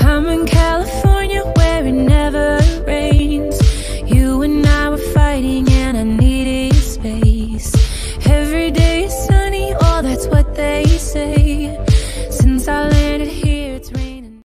I'm in California where it never rains. You and I were fighting and I needed space. Every day is sunny, oh, that's what they say. Since I landed here.